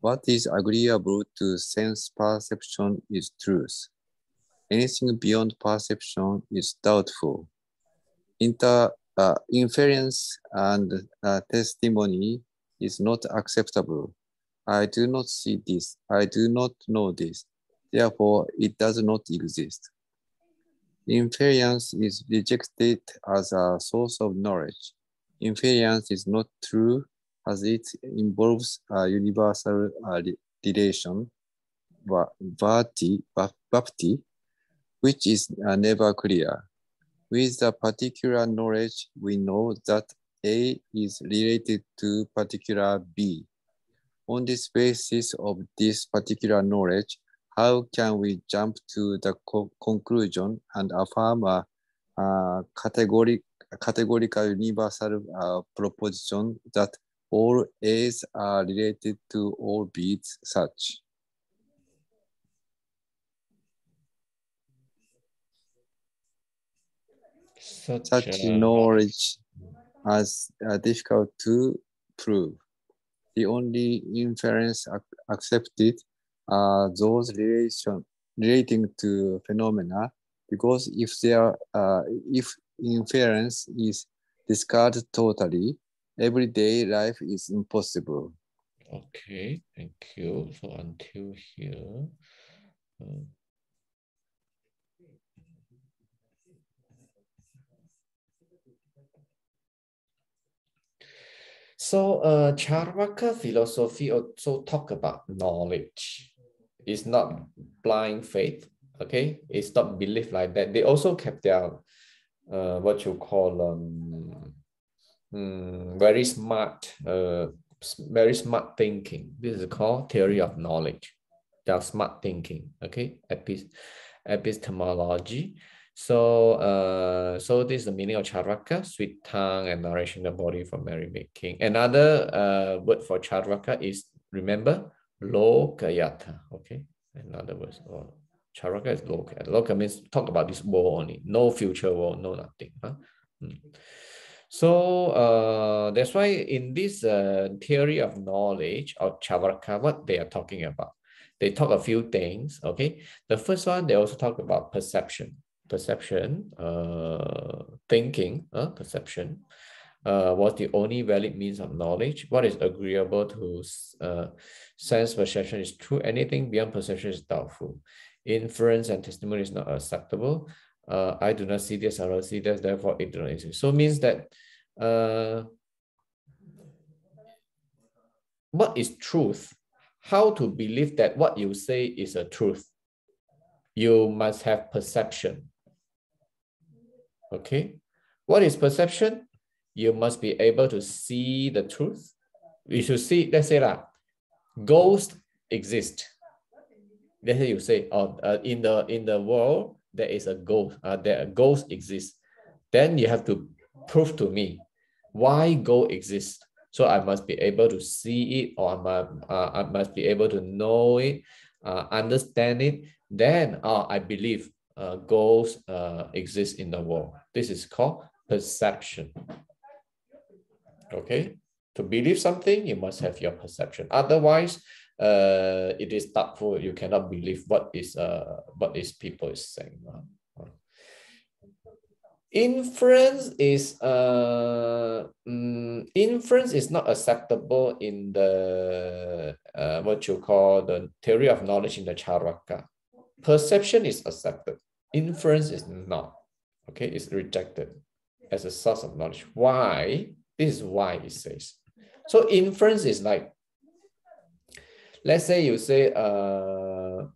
What is agreeable to sense perception is truth. Anything beyond perception is doubtful. Inter, uh, inference and uh, testimony is not acceptable. I do not see this. I do not know this. Therefore, it does not exist. Inference is rejected as a source of knowledge. Inference is not true as it involves a universal uh, relation, vyapti, which is uh, never clear. With the particular knowledge, we know that a is related to particular B. On this basis of this particular knowledge, how can we jump to the co conclusion and affirm a, a, categoric, a categorical universal uh, proposition that all A's are related to all B's such? Such, such knowledge as uh, difficult to prove. The only inference ac accepted are those relation, relating to phenomena, because if there, uh, if inference is discarded totally, everyday life is impossible. Okay, thank you. So until here. Uh, so uh, Charvaka philosophy also talk about knowledge. It's not blind faith, okay? It's not belief like that. They also kept their, uh, what you call, um, um, very smart uh, very smart thinking. This is called theory of knowledge. They smart thinking, okay? Epist epistemology. So, uh, so this is the meaning of charvaka, sweet tongue and nourishing the body for merrymaking. Another uh, word for charvaka is, remember, lokayata, okay? In other words, oh, charvaka is loka. Loka means talk about this world only, no future world, no nothing. Huh? Hmm. So uh, that's why in this uh, theory of knowledge of Chavarka, what they are talking about, they talk a few things. Okay, the first one they also talk about perception, perception, uh, thinking, uh, perception. Uh, what's the only valid means of knowledge? What is agreeable to uh, sense perception is true. Anything beyond perception is doubtful. Inference and testimony is not acceptable uh, I do not see this, I don't see this, therefore ignorance. So means that uh, what is truth? How to believe that what you say is a truth? You must have perception. Okay. What is perception? You must be able to see the truth. You should see, let's say that ghosts exist. Let's say you say, oh, uh, in the in the world, there is a ghost, uh, there a ghost exists, then you have to prove to me why ghost exists. So I must be able to see it or I must, uh, I must be able to know it, uh, understand it. Then uh, I believe uh, ghosts uh, exist in the world. This is called perception. Okay, to believe something, you must have your perception. Otherwise, uh, it is doubtful. You cannot believe what is uh what is people is saying. Inference is uh um, inference is not acceptable in the uh, what you call the theory of knowledge in the Charvaka. Perception is accepted. Inference is not. Okay, it's rejected as a source of knowledge. Why? This is why it says. So inference is like let's say you say uh,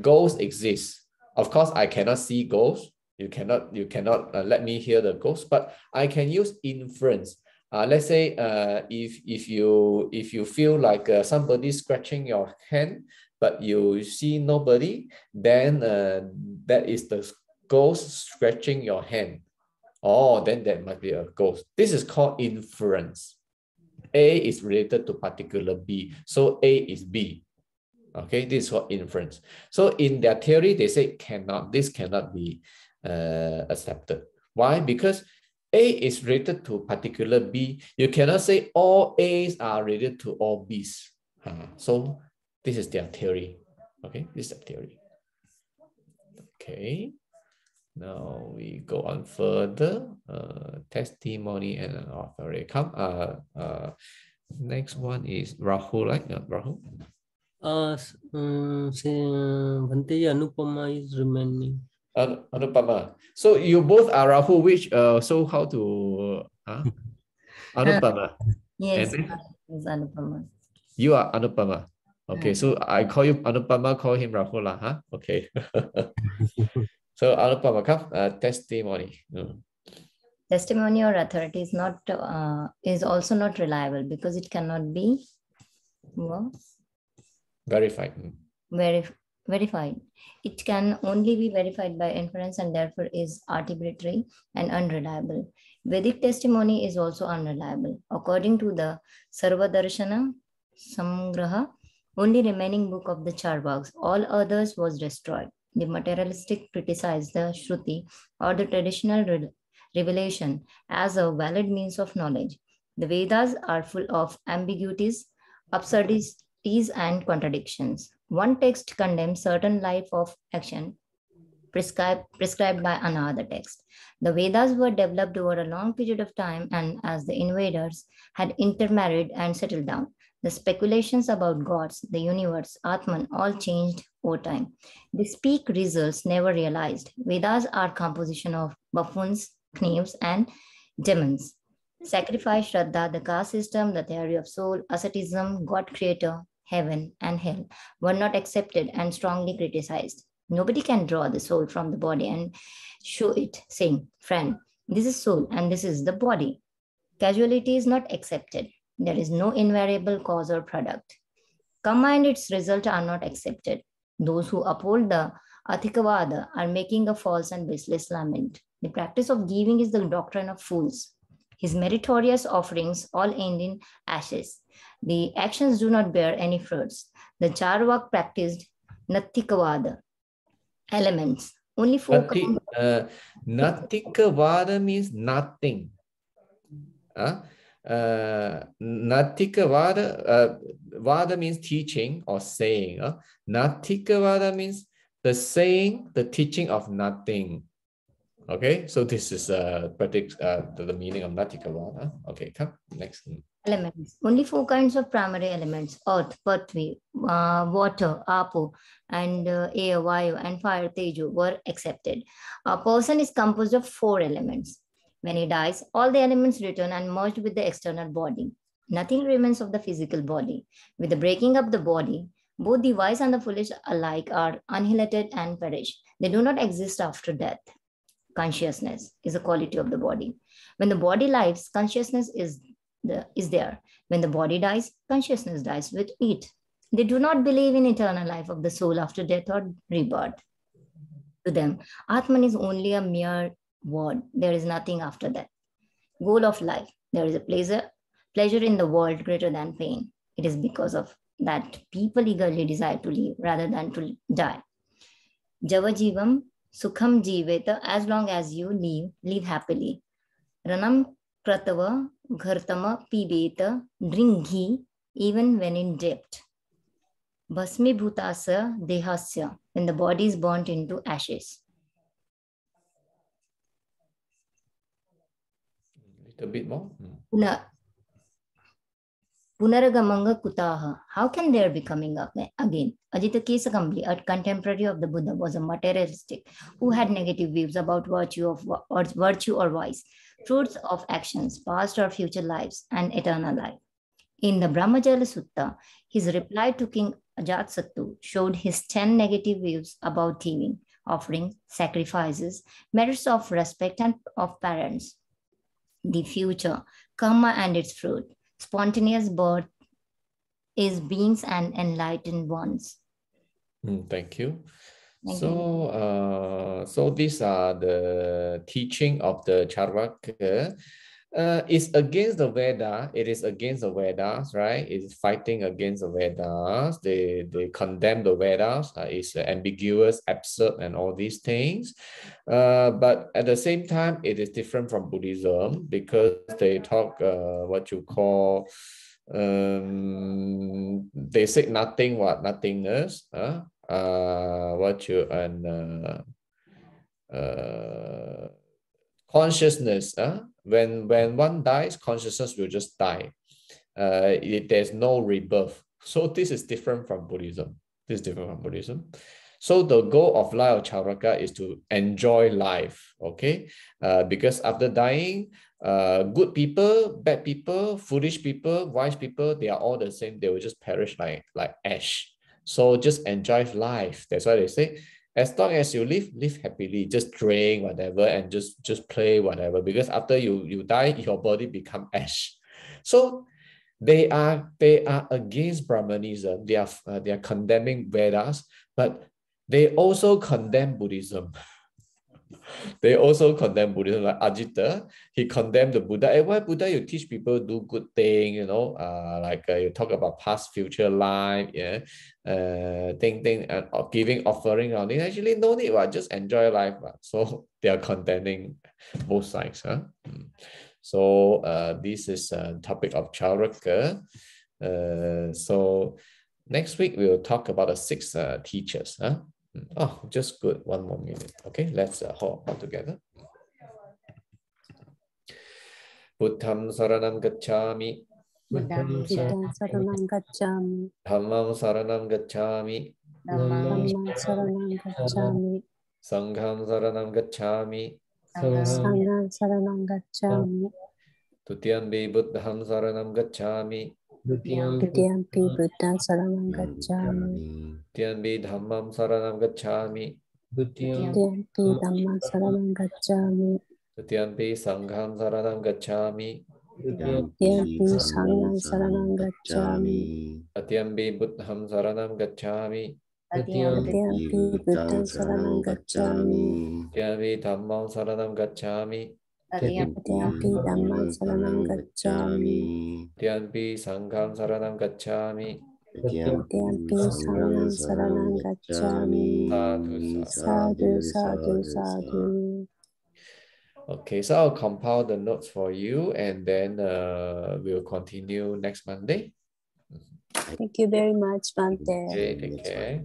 ghosts exist. Of course, I cannot see ghosts. You cannot, you cannot uh, let me hear the ghost, but I can use inference. Uh, let's say uh, if if you if you feel like uh, somebody scratching your hand, but you see nobody, then uh, that is the ghost scratching your hand. Oh, then that must be a ghost. This is called inference. A is related to particular B. So A is B. Okay, this is called inference. So in their theory, they say cannot, this cannot be uh, accepted. Why? Because A is related to particular B. You cannot say all A's are related to all B's. Uh, so this is their theory. Okay, this is their theory. Okay. Now we go on further. Uh, testimony and an authority. Come. Uh, uh, next one is Rahul, right? Yeah, Rahul. Uh, um, Bhante Anupama is remaining. An Anupama. So you both are Rahul. Which uh, so how to uh, Anupama? yes, is Anupama. You are Anupama. Okay, so I call you Anupama. Call him Rahul, huh? Okay. So Anupama, come, uh, testimony. Mm. Testimony or authority is not uh, is also not reliable because it cannot be well, verified. Mm. Verif verified. It can only be verified by inference and therefore is arbitrary and unreliable. Vedic testimony is also unreliable. According to the Sarvadarshana Samgraha, only remaining book of the Charvaks, all others was destroyed the materialistic criticize the Shruti or the traditional re revelation as a valid means of knowledge. The Vedas are full of ambiguities, absurdities, and contradictions. One text condemns certain life of action prescribed, prescribed by another text. The Vedas were developed over a long period of time, and as the invaders had intermarried and settled down, the speculations about gods, the universe, Atman all changed over time. These peak results never realized. Vedas are composition of buffoons, knaves, and demons. Sacrifice, Shraddha, the caste system, the theory of soul, asceticism, God creator, heaven, and hell were not accepted and strongly criticized. Nobody can draw the soul from the body and show it, saying, Friend, this is soul and this is the body. Casuality is not accepted. There is no invariable cause or product. Karma and its result are not accepted. Those who uphold the Athikavada are making a false and baseless lament. The practice of giving is the doctrine of fools. His meritorious offerings all end in ashes. The actions do not bear any fruits. The Charvak practiced Natikavada, elements. Only four. Nati, uh, means nothing. Uh, uh, Natikavada, uh, Vada means teaching or saying. Uh. Natikavada means the saying, the teaching of nothing. Okay, so this is uh, predict, uh, the, meaning of Natikavada. Okay, come next. Elements. Only four kinds of primary elements, earth, prithvi, uh, water, apo, and uh, air, vayu, and fire, teju, were accepted. A person is composed of four elements. When he dies, all the elements return and merge with the external body. Nothing remains of the physical body. With the breaking up the body, both the wise and the foolish alike are annihilated and perish. They do not exist after death. Consciousness is a quality of the body. When the body lives, consciousness is, the, is there. When the body dies, consciousness dies with it. They do not believe in eternal life of the soul after death or rebirth. To them, Atman is only a mere word. There is nothing after that. Goal of life. There is a pleasure, pleasure in the world greater than pain. It is because of that people eagerly desire to live rather than to die. Javajivam sukham jiveta, as long as you live, live happily. Ranam kratava ghartama pibeta, drink ghee even when in debt. Bhasmi bhutasa dehasya, when the body is burnt into ashes. A bit more. Hmm. Puna, Punaragamanga Kutaha. How can there be coming up again? Ajita Kesakambali, a contemporary of the Buddha, was a materialistic who had negative views about virtue of or virtue or vice, fruits of actions, past or future lives, and eternal life. In the Brahmajala Sutta, his reply to King Ajatasattu showed his 10 negative views about giving, offering, sacrifices, merits of respect and of parents, the future, karma and its fruit, spontaneous birth is beings and enlightened ones. Mm, thank you. Thank so, uh, so these are the teaching of the Charvaka. Uh, it's against the Vedas. It is against the Vedas, right? It's fighting against the Vedas. They they condemn the Vedas. Uh, it's ambiguous, absurd, and all these things. Uh, but at the same time, it is different from Buddhism because they talk uh, what you call um, they say nothing, what nothingness. Uh, uh, what you and uh, uh, consciousness. Uh, when when one dies, consciousness will just die. Uh, it, there's no rebirth. So this is different from Buddhism. This is different from Buddhism. So the goal of life of is to enjoy life, okay? Uh, because after dying, uh, good people, bad people, foolish people, wise people, they are all the same. They will just perish like, like ash. So just enjoy life. That's why they say as long as you live live happily just drink whatever and just just play whatever because after you you die your body become ash. So they are they are against brahmanism. They are uh, they are condemning vedas but they also condemn buddhism they also condemn Buddhism, like Ajita. He condemned the Buddha. Hey, why Buddha? You teach people do good thing, you know, uh, like uh, you talk about past, future life, yeah, uh, thing, thing, and uh, giving offering on it. Actually, no need, what? just enjoy life. What? So they are condemning both sides. Huh? Mm. So uh, this is a topic of Charvaka. Uh, so next week we'll talk about the six uh, teachers. Huh? Oh, just good. One more minute. Okay, let's uh, hold all together. 부탐 사라남 가차미. 부탐 사라남 가차미. 담마음 사라남 가차미. 담마음 사라남 가차미. 상감 사라남 가차미. 상감 사라남 가차미. 어. 두티안 비부탐 사라남 가차미. Dutiyampi Buddham saranam gacchami. Tutiyambi dhammam saranam gacchami. Dutiyampi Dhammam saranam gacchami. Tutiyampi sangham saranam gacchami. Dutiyampi Sangham saranam gacchami. Tatiyambi buddham saranam gacchami. Dutiyampi Buddham saranam gacchami. Tutiyampi dhammam saranam gacchami. Dutiyampi Dhammam saranam gacchami. Tutiyampi sangham saranam gacchami. Dutiyampi Sangham saranam gacchami. Sadhu, Sadhu, sadhu, sadhu. Okay, so I'll compile the notes for you and then uh, we'll continue next Monday. Thank you very much, Bante. Okay, take care.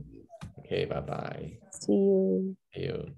Okay, bye bye. See you. See you.